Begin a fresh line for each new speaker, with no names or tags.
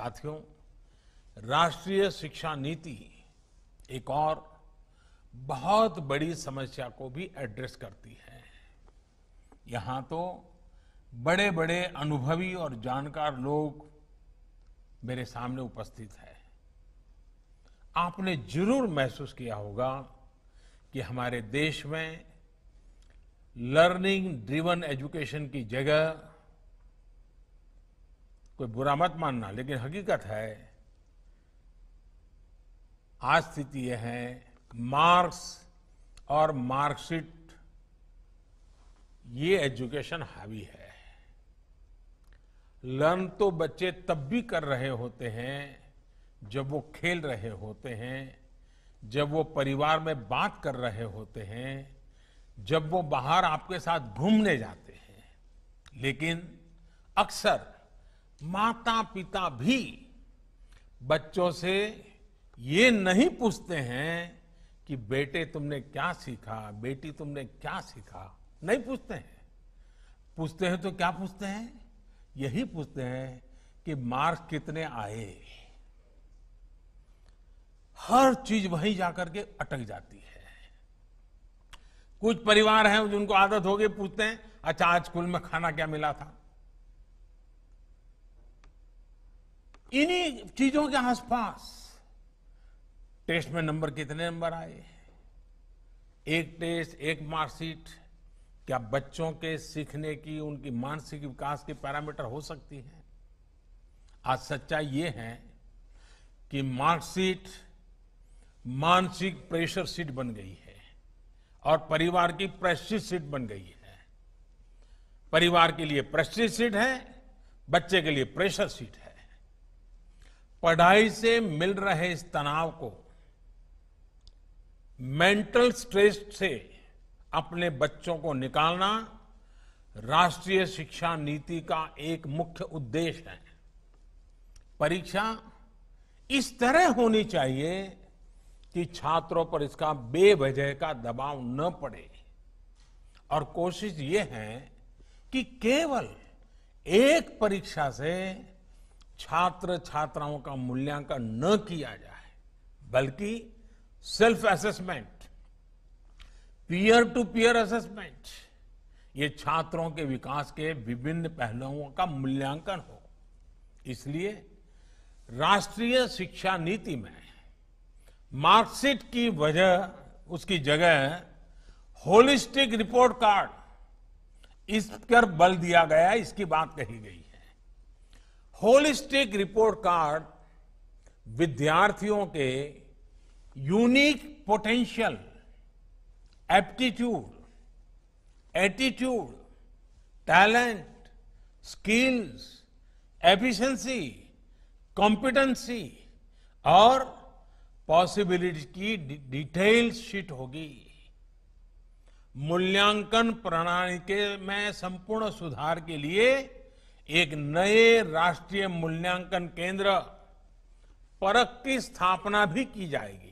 साथियों, राष्ट्रीय शिक्षा नीति एक और बहुत बड़ी समस्या को भी एड्रेस करती है। यहाँ तो बड़े बड़े अनुभवी और जानकार लोग मेरे सामने उपस्थित हैं। आपने ज़रूर महसूस किया होगा कि हमारे देश में लर्निंग ड्रिवन एजुकेशन की जगह कोई बुरा मत मानना, लेकिन हकीकत है, आज स्थिति यह है, मार्क्स और मार्कशीट, ये एजुकेशन हावी है। लर्न तो बच्चे तब भी कर रहे होते हैं, जब वो खेल रहे होते हैं, जब वो परिवार में बात कर रहे होते हैं, जब वो बाहर आपके साथ घूमने जाते हैं। लेकिन अक्सर माता पिता भी बच्चों से ये नहीं पूछते हैं कि बेटे तुमने क्या सीखा, बेटी तुमने क्या सीखा। नहीं पूछते हैं। पूछते हैं तो क्या पूछते हैं? यही पूछते हैं कि मार्क्स कितने आए। हर चीज़ वहीं जाकर के अटक जाती है। कुछ परिवार हैं जिनको आदत हो गई, पूछते हैं अच्छा आज स्कूल में खाना क्या मिला था? इन्हीं चीज़ों के आसपास टेस्ट में नंबर कितने नंबर आए? एक टेस्ट, एक मार्कशीट, क्या बच्चों के सीखने की, उनकी मानसिक विकास के पैरामीटर हो सकती है? आज सच्चाई ये है कि मार्कशीट मानसिक प्रेशर सीट बन गई है और परिवार की प्रेस्टिज सीट बन गई है। परिवार के लिए प्रेस्टिज सीट है, बच्चे के लिए प्रेशर सीट है। पढ़ाई से मिल रहे इस तनाव को, मेंटल स्ट्रेस से अपने बच्चों को निकालना राष्ट्रीय शिक्षा नीति का एक मुख्य उद्देश्य है। परीक्षा इस तरह होनी चाहिए कि छात्रों पर इसका बेवजह का दबाव न पड़े। और कोशिश ये है कि केवल एक परीक्षा से छात्र छात्राओं का मूल्यांकन न किया जाए, बल्कि self assessment peer to peer assessment ये छात्रों के विकास के विभिन्न पहलुओं का मूल्यांकन हो। इसलिए राष्ट्रीय शिक्षा नीति में मार्कशीट की वजह, उसकी जगह होलिस्टिक रिपोर्ट कार्ड, इस पर बल दिया गया, इसकी बात कही गई होलिस्टिक रिपोर्ट कार्ड विद्यार्थियों के unique potential aptitude attitude talent skills efficiency competency और पॉसिबिलिटी की डिटेल शीट होगी। मूल्यांकन प्रणाली के में संपूर्ण सुधार के लिए एक नए राष्ट्रीय मूल्यांकन केंद्र परख की स्थापना भी की जाएगी।